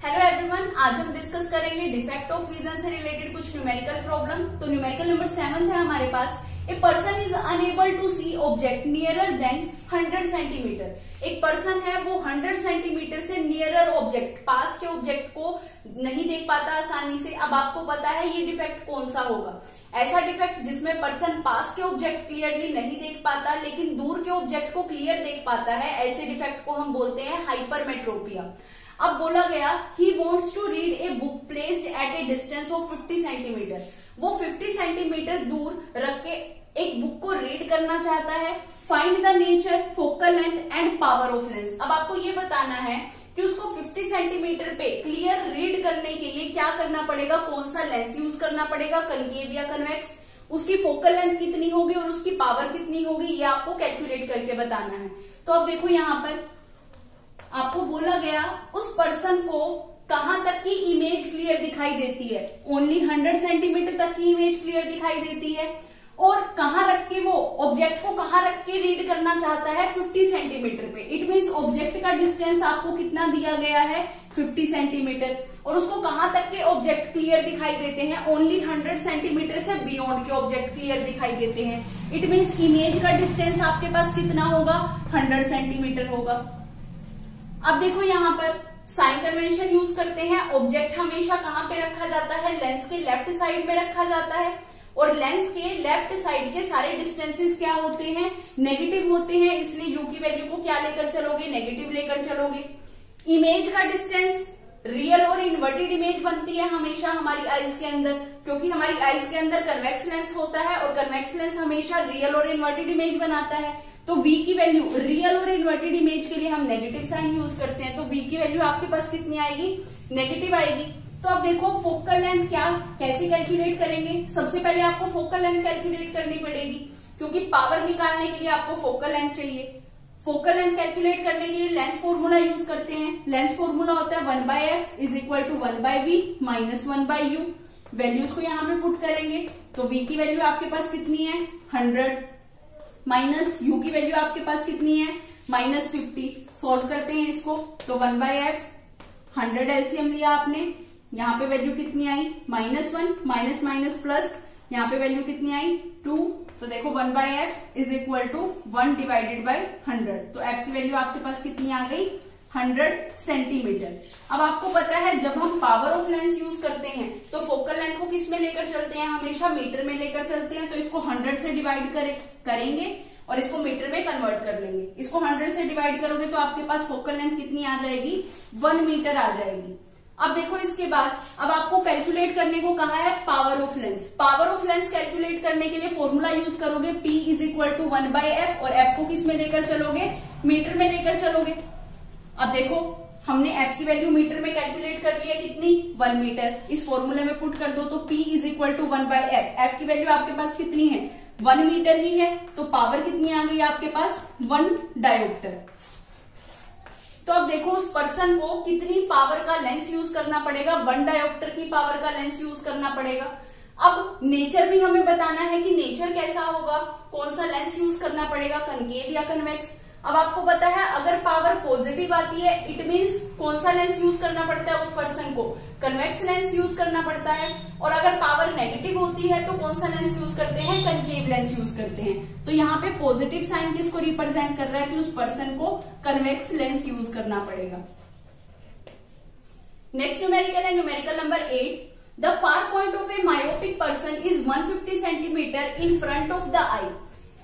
Hello everyone आज हम discuss करेंगे डिफेक्ट ऑफ़ विजन से रिलेटेड कुछ न्यूमेरिकल प्रॉब्लम तो न्यूमेरिकल नंबर सेवन है हमारे पास। A person is unable to see object nearer than 100 centimetre एक पर्सन है, वो 100 सेंटीमीटर से नियरर ऑब्जेक्ट पास के ऑब्जेक्ट को नहीं देख पाता आसानी से। अब आपको पता है ये डिफेक्ट कौन सा होगा। ऐसा डिफेक्ट जिसमें पर्सन पास के ऑब्जेक्ट क्लियरली नहीं देख पाता, लेकिन दूर के ऑब्जेक्ट को क्लियर देख पाता है, ऐसे डिफेक्ट को हम बोलते हैं हाइपरमेट्रोपिया अब बोला गया he wants to read a book placed at a distance of 50 centimetre वो 50 सेंटीमीटर दूर रख के एक बुक को रीड करना चाहता है। Find the nature focal length and power of lens अब आपको ये बताना है कि उसको 50 सेंटीमीटर पे क्लियर रीड करने के लिए क्या करना पड़ेगा? कौन सा लेंस यूज़ करना पड़ेगा? कनकेव या कन्वेक्स उसकी फोकल लेंथ कितनी होगी और उसकी पावर कितनी होगी? ये आपको कैलकुलेट करके बताना है। तो अब देखो यहाँ पर आपको बोला गया पर्सन को कहाँ तक की इमेज क्लियर दिखाई देती है? ओनली 100 सेंटीमीटर तक की इमेज क्लियर दिखाई देती है। और कहाँ रख के वो ऑब्जेक्ट को कहाँ रख के रीड करना चाहता है? 50 सेंटीमीटर पे। इट मीन्स ऑब्जेक्ट का डिस्टेंस आपको कितना दिया गया है? 50 सेंटीमीटर और उसको कहाँ तक के ऑब्जेक्ट क्लियर दिखाई देते हैं? ओनली 100 सेंटीमीटर से बियॉन्ड के ऑब्जेक्ट क्लियर दिखाई देते हैं। इट मीन्स इमेज का डिस्टेंस आपके पास कितना होगा? 100 सेंटीमीटर होगा। अब देखो यहाँ पर। साइन कन्वेंशन यूज़ करते हैं, ऑब्जेक्ट हमेशा कहाँ पे रखा जाता है? लेंस के लेफ़्ट साइड में रखा जाता है। और लेंस के लेफ़्ट साइड के सारे डिस्टेंसेस क्या होते हैं? नेगेटिव होते हैं, इसलिए यू की वैल्यू को क्या लेकर चलोगे? नेगेटिव लेकर चलोगे। इमेज का डिस्टेंस, रियल और इन्वर्टेड इमेज बनती है हमेशा हमारी आईज के अंदर, क्योंकि हमारी आईज के अंदर कन्वेक्स लेंस होता है और कन्वेक्स लेंस हमेशा रियल और इन्वर्टेड इमेज बनाता है। तो v की वैल्यू रियल और इन्वर्टेड इमेज के लिए हम नेगेटिव साइन यूज़ करते हैं तो v की वैल्यू आपके पास कितनी आएगी? नेगेटिव आएगी। तो अब देखो फोकल लेंथ क्या, कैसे कैलकुलेट करेंगे? सबसे पहले आपको फोकल लेंथ कैलकुलेट करनी पड़ेगी, क्योंकि पावर निकालने के लिए आपको फोकल लेंथ चाहिए। फोकल लेंथ कैलकुलेट करने के लिए लेंस फॉर्मूला यूज़ करते हैं। लेंस फॉर्मूला होता है one by F is equal to one by V minus one by U values को यहाँ पे पुट करेंगे तो v की वैल्यू आपके पास कितनी है? हंड्रेड माइनस यू की वैल्यू आपके पास कितनी है? Minus fifty. सोल्व करते हैं इसको। तो one by F, hundred LCM लिया आपने। यहाँ पे वैल्यू कितनी आई? Minus one, minus minus plus. यहाँ पे वैल्यू कितनी आई? टू। तो देखो, one by F is equal to one divided by hundred. तो एफ़ की वैल्यू आपके पास कितनी आ गई? Hundred centimetre. अब आपको पता है जब हम पावर ऑफ़ लेंस यूज़ करते हैं तो फोकल लेंथ को किसमें लेकर चलते हैं? हमेशा मीटर में लेकर चलते हैं तो इसको हंड्रेड से डिवाइड करे, करेंगे और इसको मीटर में कन्वर्ट कर लेंगे। इसको हंड्रेड से डिवाइड करोगे तो आपके पास फोकल लेंथ कितनी आ जाएगी? वन मीटर आ जाएगी। अब देखो इसके बाद अब आपको कैलकुलेट करने को कहा है power of lens power of lens calculate करने के लिए फॉर्मूला यूज़ करोगे P is equal to one by F और एफ़ को किसमें लेकर चलोगे? मीटर में लेकर चलोगे। अब देखो, हमने एफ़ की वैल्यू मीटर में कैलकुलेट कर लिया कितनी? वन मीटर इस फॉर्मूले में पुट कर दो तो P is equal to one by F F की वैल्यू आपके पास कितनी है? वन मीटर ही है तो पावर कितनी आ गई आपके पास? वन डायोप्टर तो अब देखो, उस पर्सन को कितनी पावर का लेंस यूज़ करना पड़ेगा? वन डायोप्टर की पावर का लेंस यूज़ करना पड़ेगा। अब नेचर भी हमें बताना है कि नेचर कैसा होगा? कौन सा लेंस यूज़ करना पड़ेगा? कनकेव या कन्वेक्स अब आपको पता है, अगर पावर पॉजिटिव आती है इट मीन्स कौन सा लेंस यूज़ करना पड़ता है उस पर्सन को? कन्वेक्स लेंस यूज़ करना पड़ता है। और अगर पावर नेगेटिव होती है तो कौन सा लेंस यूज़ करते हैं? कनकेव लेंस यूज़ करते हैं। तो यहाँ पे पॉजिटिव साइन किसको रिप्रेजेंट कर रहा है कि उस पर्सन को कन्वेक्स लेंस यूज़ करना पड़ेगा। नेक्स्ट न्यूमेरिकल है numerical number at the far point of a myopic person is 150 centimetre in front of the eye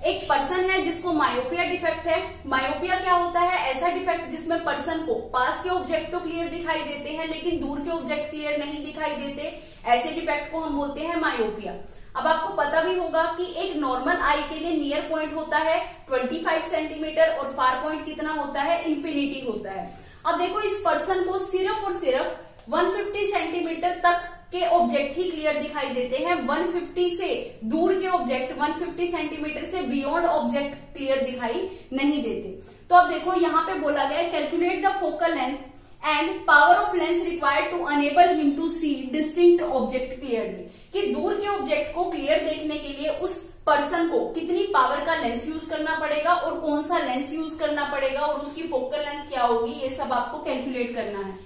एक पर्सन है जिसको मायोपिया डिफेक्ट है। मायोपिया क्या होता है? ऐसा डिफेक्ट जिसमें पर्सन को पास के ऑब्जेक्ट तो क्लियर दिखाई देते हैं, लेकिन दूर के ऑब्जेक्ट क्लियर नहीं दिखाई देते। ऐसे डिफेक्ट को हम बोलते हैं मायोपिया अब आपको पता भी होगा कि एक नॉर्मल आई के लिए नियर पॉइंट होता है 25 सेंटीमीटर और फार पॉइंट कितना होता है? इंफिनिटी होता है। अब देखो इस पर्सन को सिर्फ़ और सिर्फ़ 150 सेंटीमीटर तक के ऑब्जेक्ट ही क्लियर दिखाई देते हैं। 150 से दूर के ऑब्जेक्ट 150 सेंटीमीटर से बियॉन्ड ऑब्जेक्ट क्लियर दिखाई नहीं देते। तो अब देखो, यहाँ पे बोला गया calculate the focal length and power of lens required to enable him to see distinct object clearly कि दूर के ऑब्जेक्ट को क्लियर देखने के लिए उस पर्सन को कितनी पावर का लेंस यूज़ करना पड़ेगा और कौन सा लेंस यूज़ करना पड़ेगा और उसकी फोकल लेंथ क्या होगी, ये सब आपको कैलकुलेट करना है।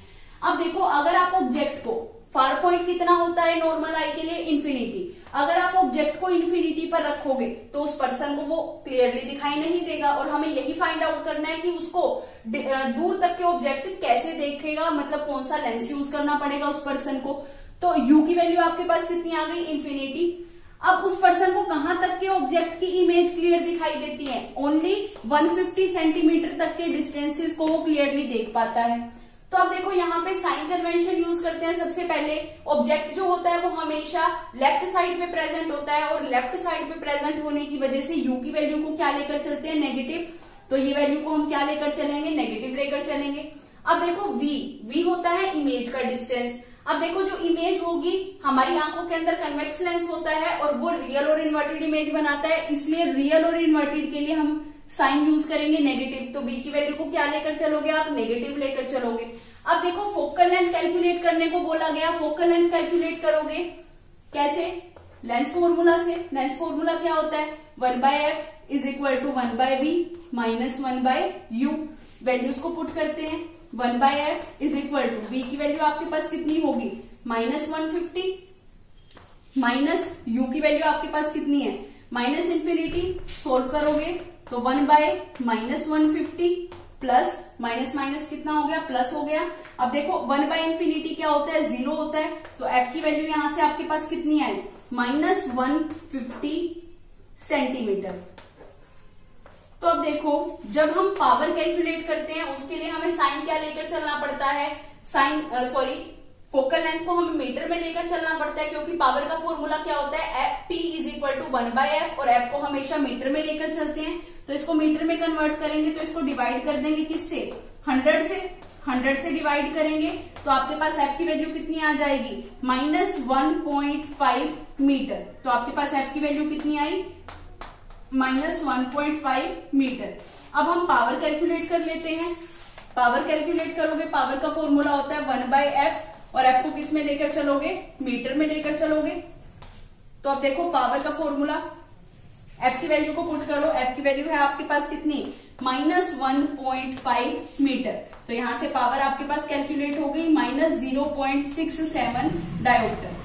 अब देखो, अगर आप ऑब्जेक्ट को फार पॉइंट कितना होता है नॉर्मल आई के लिए? इन्फिनिटी। अगर आप ऑब्जेक्ट को इन्फिनिटी पर रखोगे तो उस पर्सन को वो क्लियरली दिखाई नहीं देगा और हमें यही फाइंड आउट करना है कि उसको दूर तक के ऑब्जेक्ट कैसे देखेगा मतलब कौन सा लेंस यूज़ करना पड़ेगा उस पर्सन को। तो यू की वैल्यू आपके पास कितनी आ गई? इन्फिनिटी। अब उस पर्सन को कहाँ तक के ऑब्जेक्ट की इमेज क्लियर दिखाई देती है? ओनली 150 सेंटीमीटर तक के डिस्टेंसेस को वो क्लियरली देख पाता है। तो अब देखो यहाँ पे साइन कन्वेंशन यूज़ करते हैं सबसे पहले। ऑब्जेक्ट जो होता है वो हमेशा लेफ़्ट साइड पे प्रेजेंट होता है और लेफ़्ट साइड पे प्रेजेंट होने की वजह से यू की वैल्यू को क्या लेकर चलते हैं? नेगेटिव तो ये वैल्यू को हम क्या लेकर चलेंगे? नेगेटिव लेकर चलेंगे। अब देखो वी वी होता है इमेज का डिस्टेंस अब देखो जो इमेज होगी, हमारी आँखों के अंदर कन्वेक्स लेंस होता है और वो रियल और इन्वर्टेड इमेज बनाता है। इसलिए रियल और इन्वर्टेड के लिए हम साइन यूज़ करेंगे नेगेटिव तो बी की वैल्यू को क्या लेकर चलोगे आप? नेगेटिव लेकर चलोगे। अब देखो फोकल लेंथ कैलकुलेट करने को बोला गया। फोकल लेंथ कैलकुलेट करोगे। कैसे? लेंस फॉर्मूला से। लेंस फॉर्मूला क्या होता है? One by F is equal to one by B minus one by U values को पुट करते हैं। One by F is equal to B की वैल्यू आपके पास कितनी होगी? Minus one fifty minus U की वैल्यू आपके पास कितनी है? माइनस इन्फिनिटी सोल्व करोगे। तो one by minus one fifty plus minus minus कितना हो गया? प्लस हो गया। अब देखो, वन बाय इन्फिनिटी क्या होता है? ज़ीरो होता है। तो एफ़ की वैल्यू यहाँ से आपके पास कितनी आई? Minus one fifty centimetre. तो अब देखो, जब हम पावर कैलकुलेट करते हैं, उसके लिए हमें साइन क्या लेकर चलना पड़ता है? साइन सॉरी फोकल लेंथ को हमें मीटर में लेकर चलना पड़ता है, क्योंकि पावर का फॉर्मूला क्या होता है? P is equal to one by F और एफ़ को हमेशा मीटर में लेकर चलते हैं। तो इसको मीटर में कन्वर्ट करेंगे तो इसको डिवाइड कर देंगे किससे? हंड्रेड से। हंड्रेड से डिवाइड करेंगे तो आपके पास एफ़ की वैल्यू कितनी आ जाएगी? Minus one point five metre तो आपके पास एफ़ की वैल्यू कितनी आई? Minus one point five metre अब हम पावर कैलकुलेट कर लेते हैं। पावर कैलकुलेट करोगे पावर का फॉर्मूला होता है वन बाय एफ़ और एफ़ को किसमें लेकर चलोगे? मीटर में लेकर चलोगे। तो अब देखो पावर का फॉर्मूला एफ़ की वैल्यू को पुट करो एफ़ की वैल्यू है आपके पास कितनी? Minus one point five metre तो यहाँ से पावर आपके पास कैलकुलेट हो गई minus zero point six seven dioptre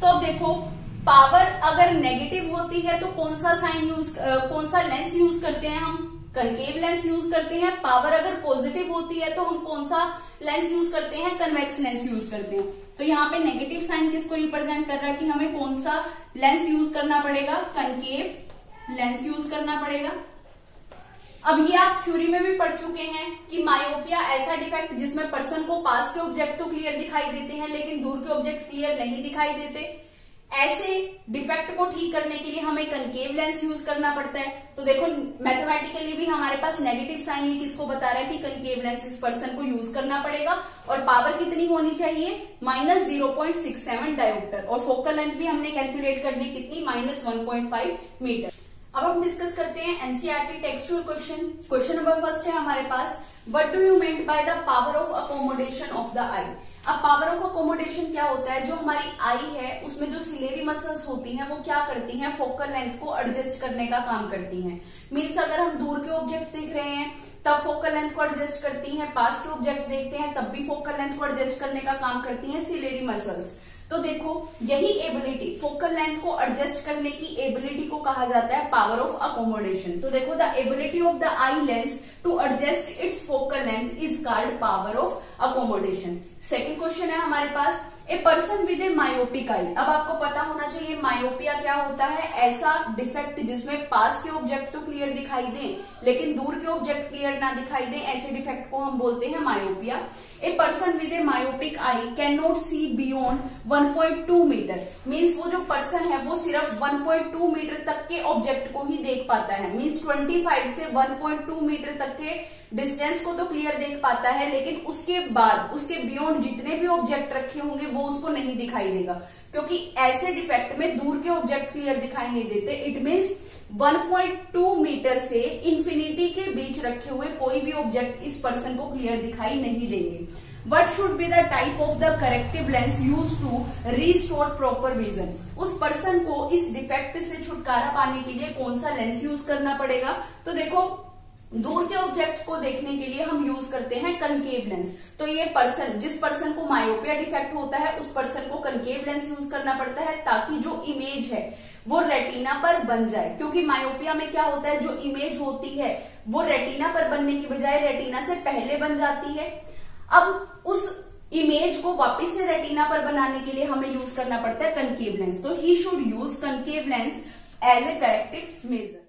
तो अब देखो पावर अगर नेगेटिव होती है तो कौन सा साइन यूज़ कौन सा लेंस यूज़ करते हैं हम? कनकेव लेंस यूज़ करते हैं। पावर अगर पॉजिटिव होती है तो हम कौन सा लेंस यूज़ करते हैं, कन्वेक्स लेंस यूज़ करते हैं। तो यहाँ पे नेगेटिव साइन किसको रिप्रेजेंट कर रहा है कि हमें कौन सा लेंस यूज़ करना पड़ेगा? कंकेव लेंस यूज़ करना पड़ेगा। अब ये आप थ्योरी में भी पढ़ चुके हैं कि मायोपिया ऐसा डिफेक्ट जिसमें पर्सन को पास के ऑब्जेक्ट तो क्लियर दिखाई देते हैं, लेकिन दूर के ऑब्जेक्ट क्लियर नहीं दिखाई देते। ऐसे डिफेक्ट को ठीक करने के लिए हमें कंकेव लेंस यूज़ करना पड़ता है। तो देखो मैथमेटिकली भी हमारे पास नेगेटिव साइन ही किसको बता रहा है कि कंकेव लेंस इस पर्सन को यूज़ करना पड़ेगा। और पावर कितनी होनी चाहिए? Minus zero point six seven dioptre और फोकल लेंथ भी हमने कैलकुलेट कर ली कितनी? Minus one point five metre अब हम डिस्कस करते हैं NCERT textual question question number first है हमारे पास what do you mean by the power of accommodation of the eye अब पावर ऑफ़ अकोमोडेशन क्या होता है? जो हमारी आई है, उसमें जो सिलेरी मसल्स होती हैं, वो क्या करती हैं? फोकल लेंथ को एडजस्ट करने का काम करती हैं। मीन्स अगर हम दूर के ऑब्जेक्ट देख रहे हैं तब फोकल लेंथ को एडजस्ट करती हैं पास के ऑब्जेक्ट देखते हैं, तब भी फोकल लेंथ को एडजस्ट करने का काम करती हैं सिलेरी मसल्स तो देखो, यही एबिलिटी फोकल लेंथ को एडजस्ट करने की एबिलिटी को कहा जाता है पावर ऑफ़ अकोमोडेशन तो देखो the ability of the eye lens to adjust its focal length is called power of accommodation second question है हमारे पास a person with a myopic eye अब आपको पता होना चाहिए माओपिया क्या होता है? ऐसा डिफेक्ट जिसमें पास के ऑब्जेक्ट तो क्लियर दिखाई दे, लेकिन दूर के ऑब्जेक्ट क्लियर ना दिखाई दे, ऐसे डिफेक्ट को हम बोलते हैं myopia a person with a myopic eye can not see beyond 1.2 metre means वो जो पर्सन है, वो सिर्फ़ 1.2 मीटर तक के ऑब्जेक्ट को ही देख पाता है। मीन्स 25 से 1.2 मीटर तक के डिस्टेंस को तो क्लियर देख पाता है, लेकिन उसके बाद, उसके बियॉन्ड जितने भी ऑब्जेक्ट रखे होंगे, वो उसको नहीं दिखाई देगा। क्योंकि ऐसे डिफेक्ट में दूर के ऑब्जेक्ट क्लियर दिखाई नहीं देते। इट मीन्स 1.2 मीटर से इंफिनिटी के बीच रखे हुए कोई भी ऑब्जेक्ट इस पर्सन को क्लियर दिखाई नहीं देंगे। What should be the type of the corrective lens use to restore proper vision उस पर्सन को इस डिफेक्ट से छुटकारा पाने के लिए कौन सा लेंस यूज़ करना पड़ेगा? तो देखो दूर के ऑब्जेक्ट को देखने के लिए हम यूज़ करते हैं कनकेव लेंस तो ये पर्सन जिस पर्सन को मायोपिया डिफेक्ट होता है, उस पर्सन को कनकेव लेंस यूज़ करना पड़ता है ताकि जो इमेज है, वो रेटिना पर बन जाए. क्योंकि मायोपिया में क्या होता है, जो इमेज होती है, वो रेटिना पर बनने की बजाय रेटिना से पहले बन जाती है. अब उस इमेज को वापस से रेटिना पर बनाने के लिए हमें यूज़ करना पड़ता है कनकेव लेंस तो he should use concave lens as a corrective measure